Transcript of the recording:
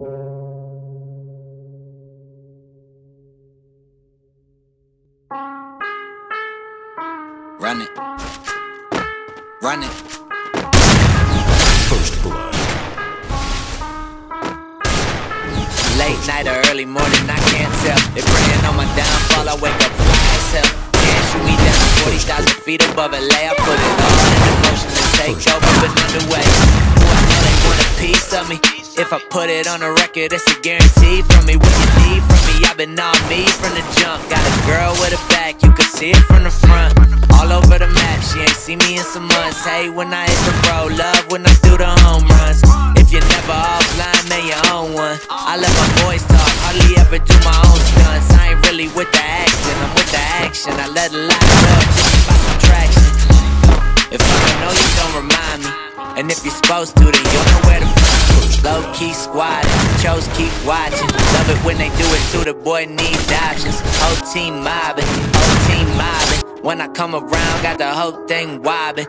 Run it. Run it. First blood. Late night or early morning, I can't tell. They praying on my downfall, I wake up fly as hell. Can't shoot me down 40,000 feet above LA. I put it all in motion to take over, but underway. I know they want a piece of me. If I put it on a record, it's a guarantee from me. What you need from me, I've been on me from the jump. Got a girl with a back, you can see it from the front. All over the map, she ain't seen me in some months. Hey, when I hit the bro, love when I do the home runs. If you're never offline, man, you own one. I let my boys talk, hardly ever do my own stunts. I ain't really with the action, I'm with the action. I let it lock up, just by subtraction. If I don't know you, don't remind me. And if you're supposed to, then you'll know where to keep watching. Love it when they do it too, the boy need options. Whole team mobbing, whole team mobbing. When I come around, got the whole thing wobbing.